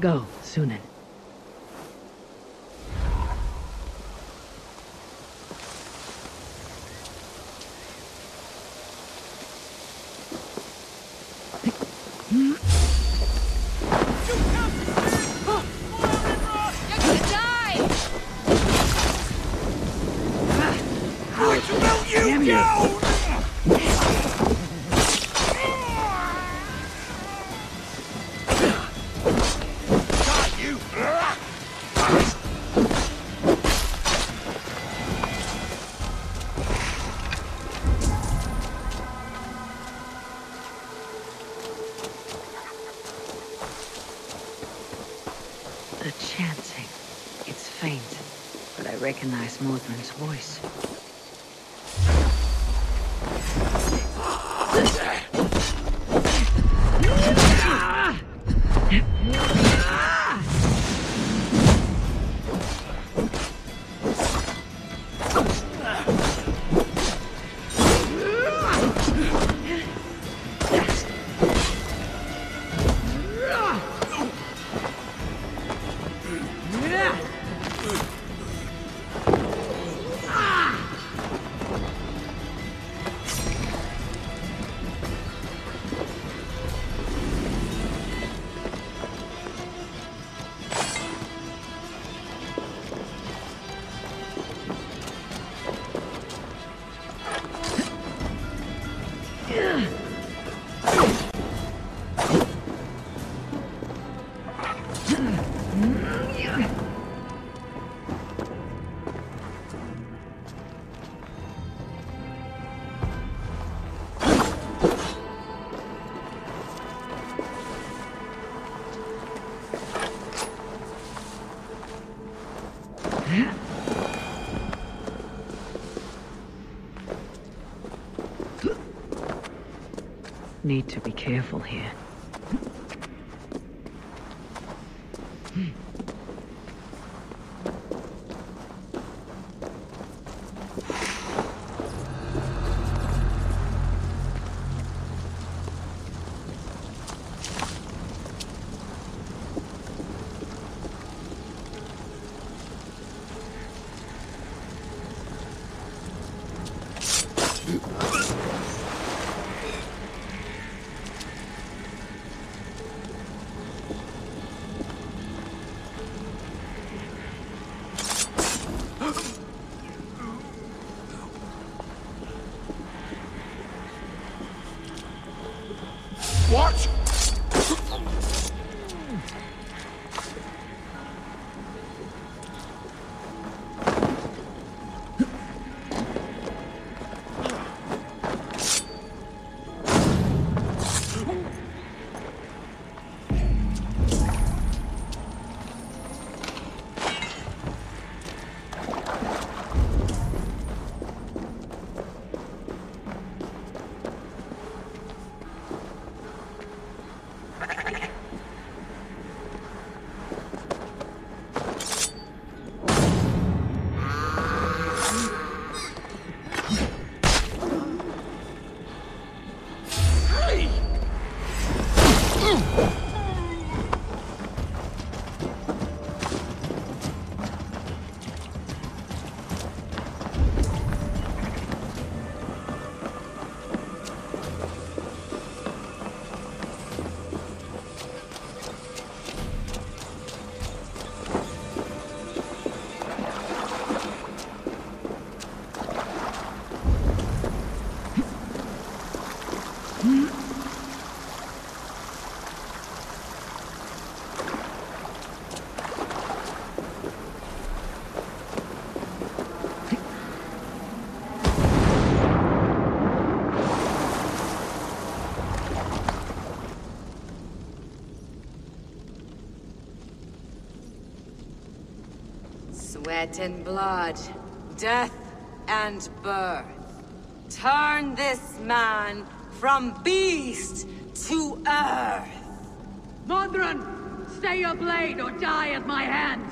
Go, Synin. The chanting. It's faint, but I recognize Modron's voice. Need to be careful here. Sweat and blood, death and birth. Turn this man from beast to earth. Modron! Stay your blade or die at my hand!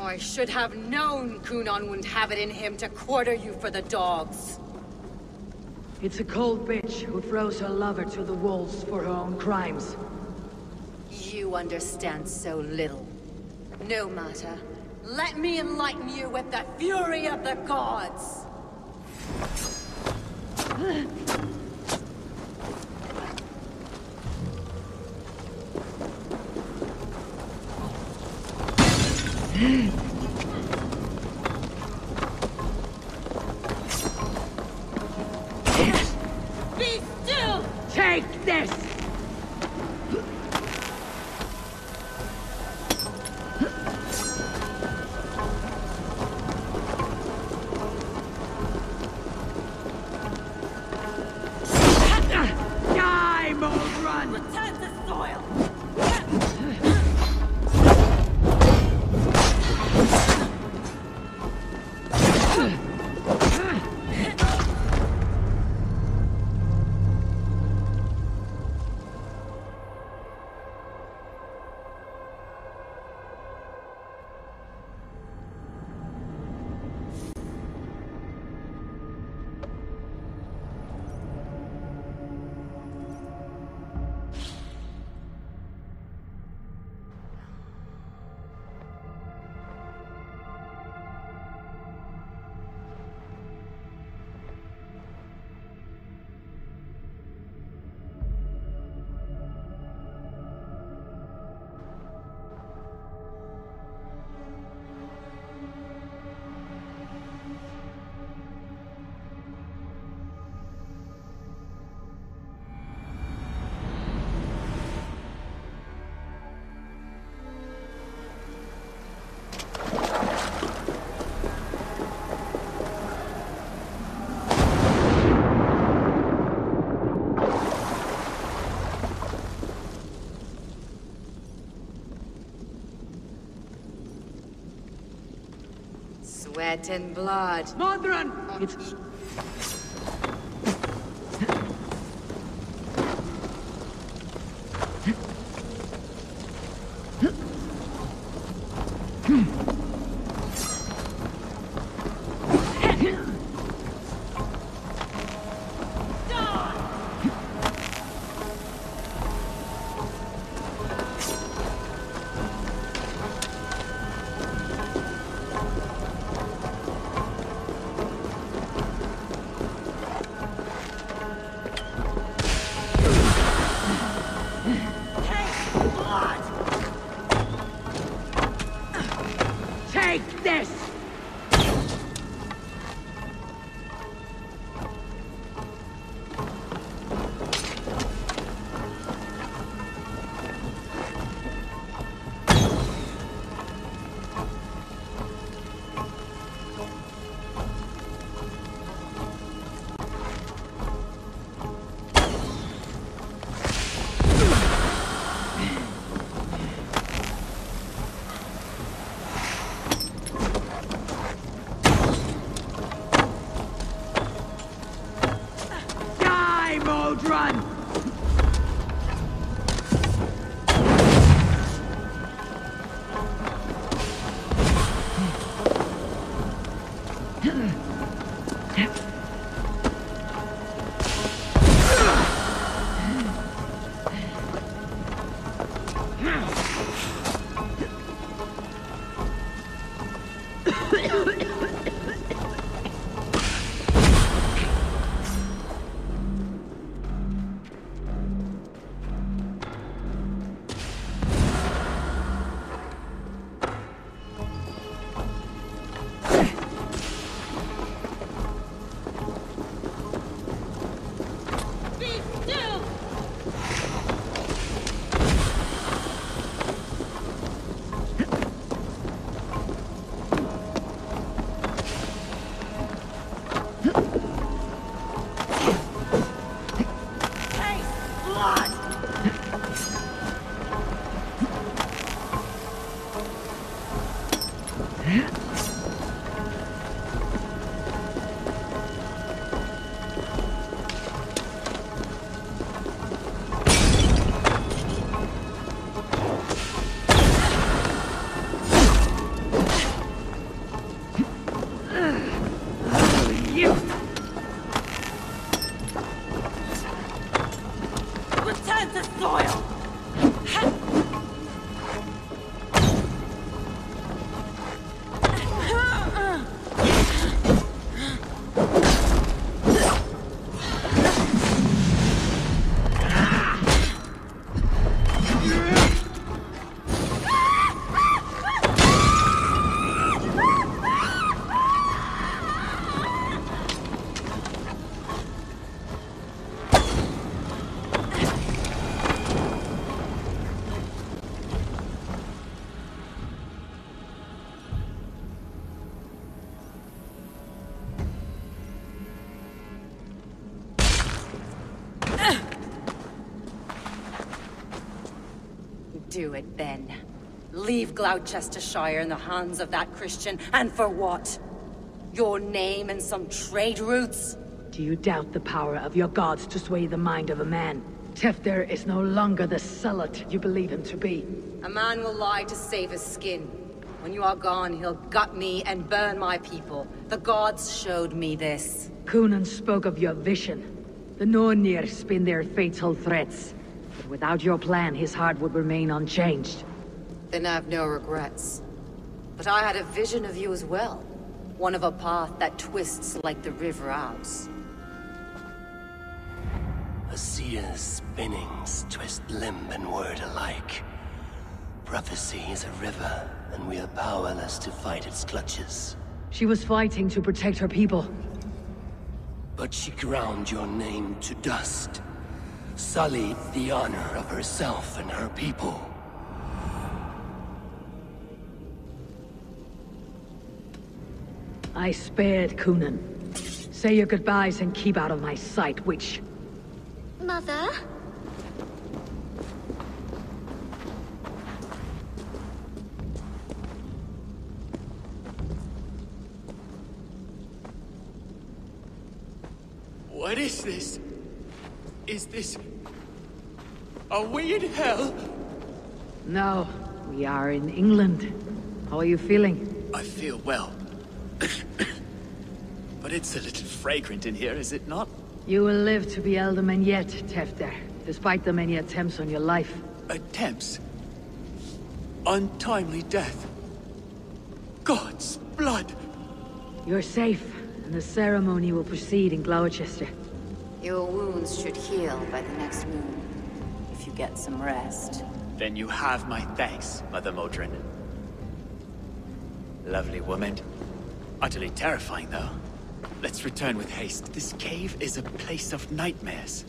I should have known Cynon wouldn't have it in him to quarter you for the dogs. It's a cold bitch who throws her lover to the wolves for her own crimes. You understand so little. No matter. Let me enlighten you with the fury of the gods! Be still! Take this! And blood. Modron! It's... return to soil! Do it then. Leave Gloucestershire in the hands of that Christian, and for what? Your name and some trade routes? Do you doubt the power of your gods to sway the mind of a man? Tatfrith is no longer the zealot you believe him to be. A man will lie to save his skin. When you are gone, he'll gut me and burn my people. The gods showed me this. Cynon spoke of your vision. The Nornir spin their fatal threats. But without your plan, his heart would remain unchanged. Then I've no regrets. But I had a vision of you as well. One of a path that twists like the river Ouse. A seer's spinnings twist limb and word alike. Prophecy is a river, and we are powerless to fight its clutches. She was fighting to protect her people. But she ground your name to dust. Sullied the honor of herself and her people. I spared Cynon. Say your goodbyes and keep out of my sight, witch. Mother? What is this? Is this... Are we in hell? No, we are in England. How are you feeling? I feel well. but it's a little fragrant in here, is it not? You will live to be Ealdorman yet, Tatfrith, despite the many attempts on your life. Attempts? Untimely death? God's blood! You're safe, and the ceremony will proceed in Gloucester. Your wounds should heal by the next moon, get some rest. Then you have my thanks, Mother Modron. Lovely woman. Utterly terrifying, though. Let's return with haste. This cave is a place of nightmares.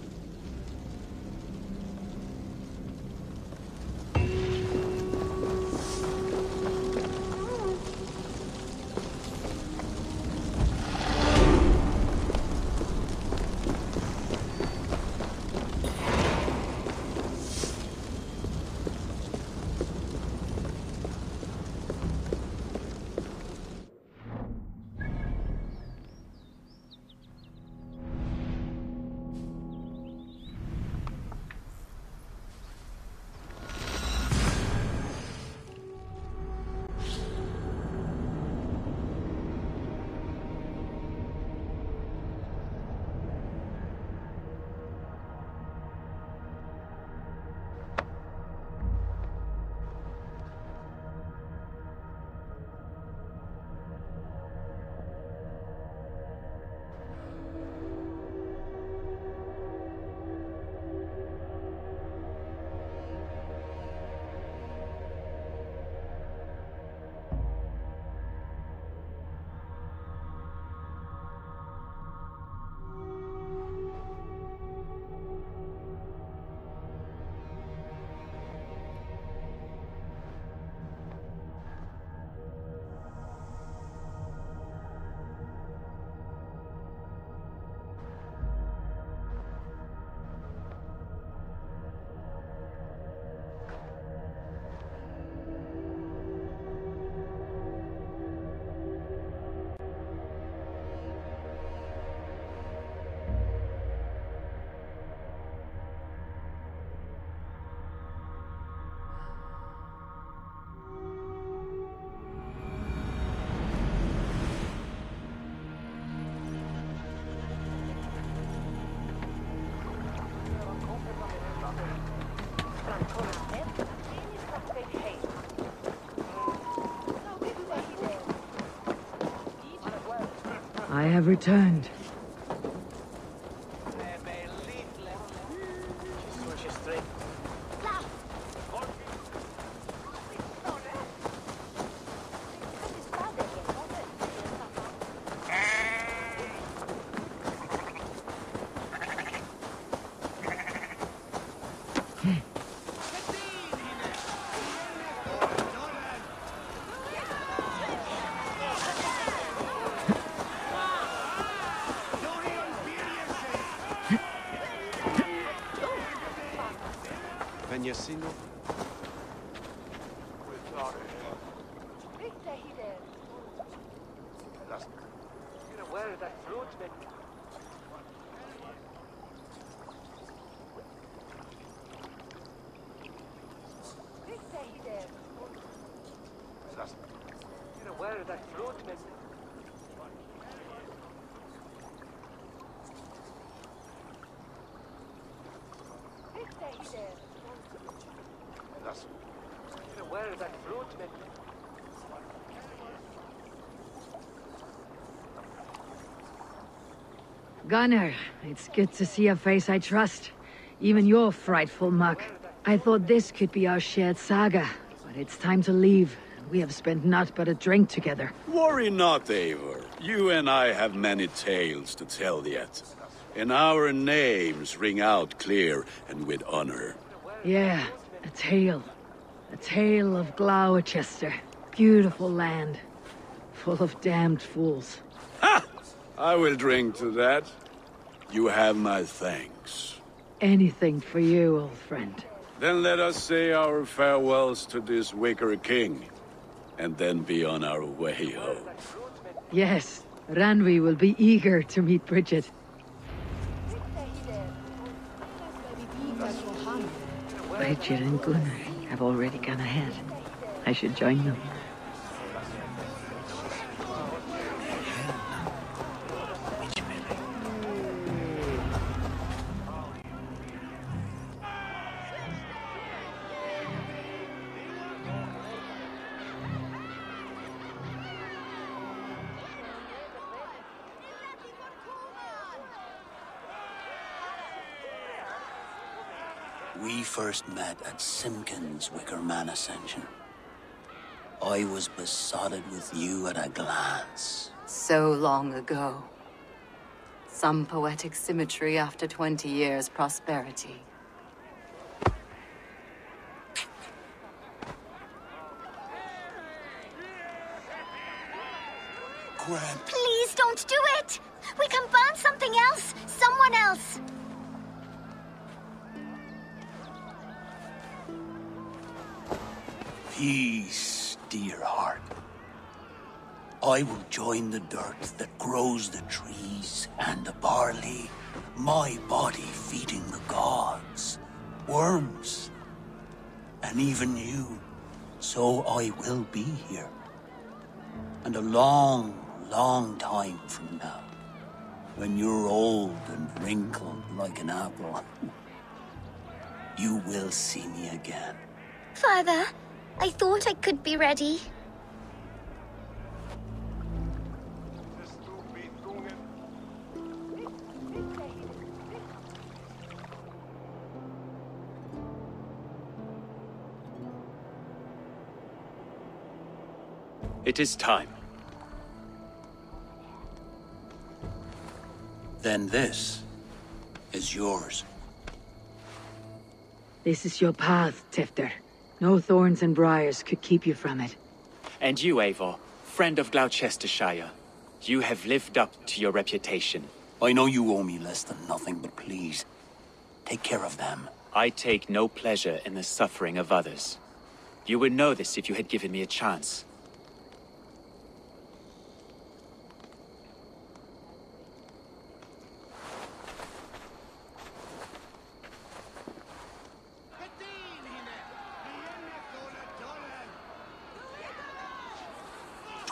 Have returned. Gunnar, it's good to see a face I trust. Even your frightful muck. I thought this could be our shared saga, but it's time to leave. We have spent naught but a drink together. Worry not, Eivor. You and I have many tales to tell yet. And our names ring out clear and with honor. Yeah, a tale. A tale of Gloucester. Beautiful land. Full of damned fools. Ha! I will drink to that. You have my thanks. Anything for you, old friend. Then let us say our farewells to this wicker king, and then be on our way home. Yes, Randvi will be eager to meet Bridget. Bridget and Gunnar have already gone ahead. I should join them. We first met at Simpkins' Wicker Man Ascension. I was besotted with you at a glance. So long ago. Some poetic symmetry after 20 years' prosperity. Gwen, Please don't do it! We can burn something else! Someone else! Peace, dear heart. I will join the dirt that grows the trees and the barley, my body feeding the gods, worms, and even you. So I will be here. And a long, long time from now, when you're old and wrinkled like an apple, you will see me again. Father, I thought I could be ready. It is time. Then this is yours. This is your path, Tatfrith. No thorns and briars could keep you from it. And you, Eivor, friend of Gloucestershire. You have lived up to your reputation. I know you owe me less than nothing, but please, take care of them. I take no pleasure in the suffering of others. You would know this if you had given me a chance.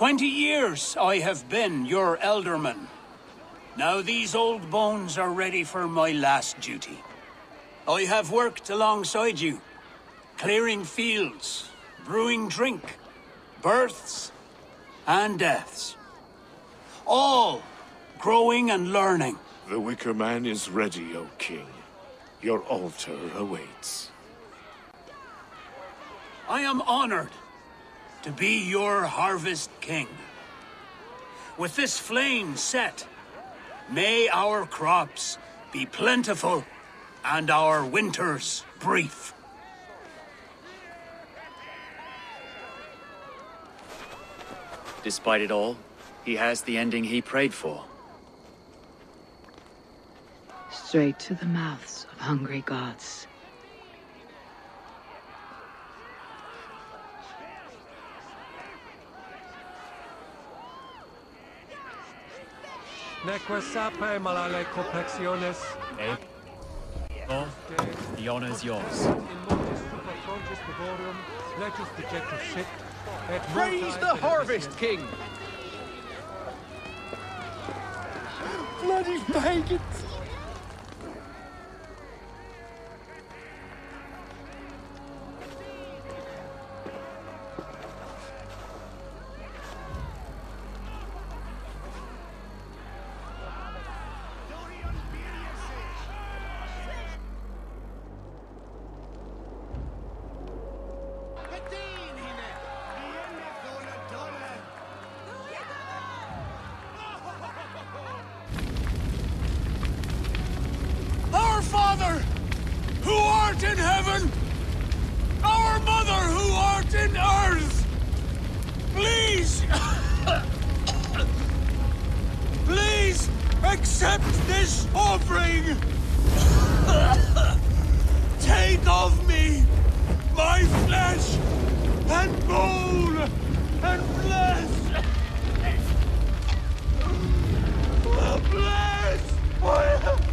Twenty years I have been your ealdorman. Now these old bones are ready for my last duty. I have worked alongside you, clearing fields, brewing drink, births and deaths. All growing and learning. The Wicker Man is ready, O King. Your altar awaits. I am honored to be your harvest king. With this flame set, may our crops be plentiful and our winters brief. Despite it all, he has the ending he prayed for. Straight to the mouths of hungry gods. Neque sape malale complexiones. Eh? Oh, the honor's yours. In mortis super frontis figorium, letus dejectus sit, et Praise the harvest, king! Bloody pagans! Offering. Take of me my flesh and bone and bless. Bless.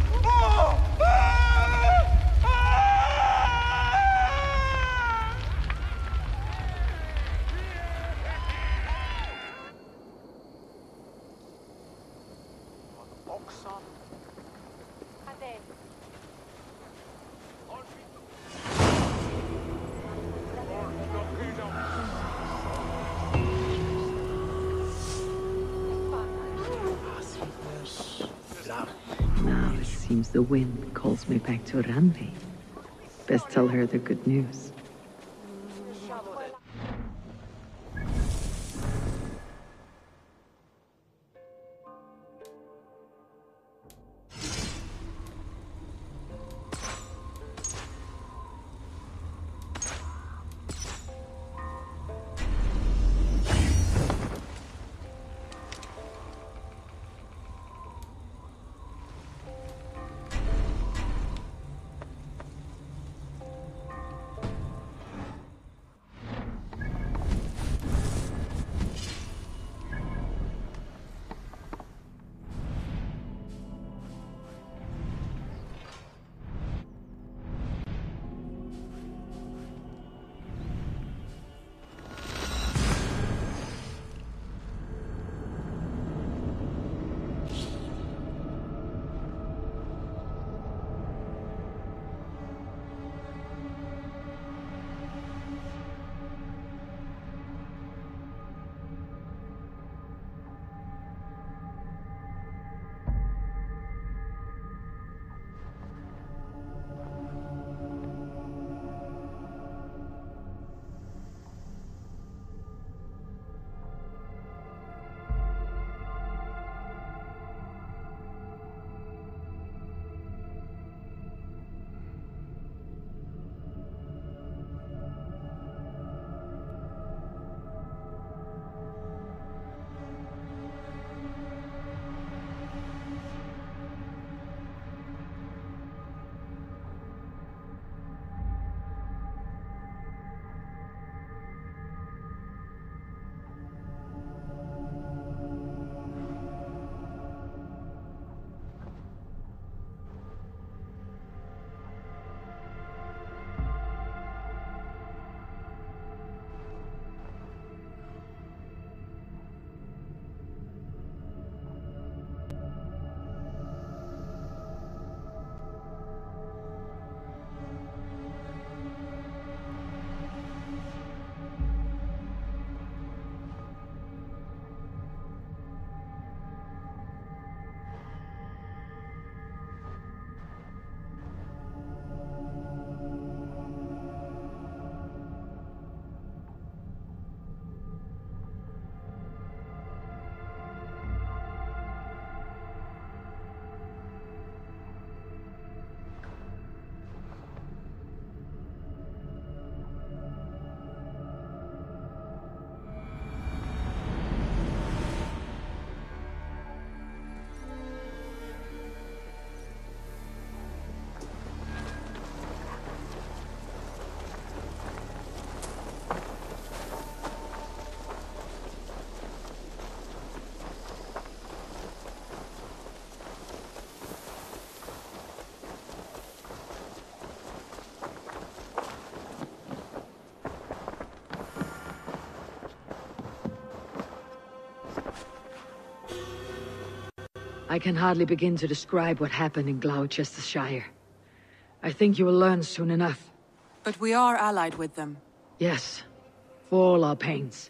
The wind calls me back to Randvi. Best tell her the good news. I can hardly begin to describe what happened in Gloucestershire. I think you will learn soon enough. But we are allied with them. Yes, for all our pains.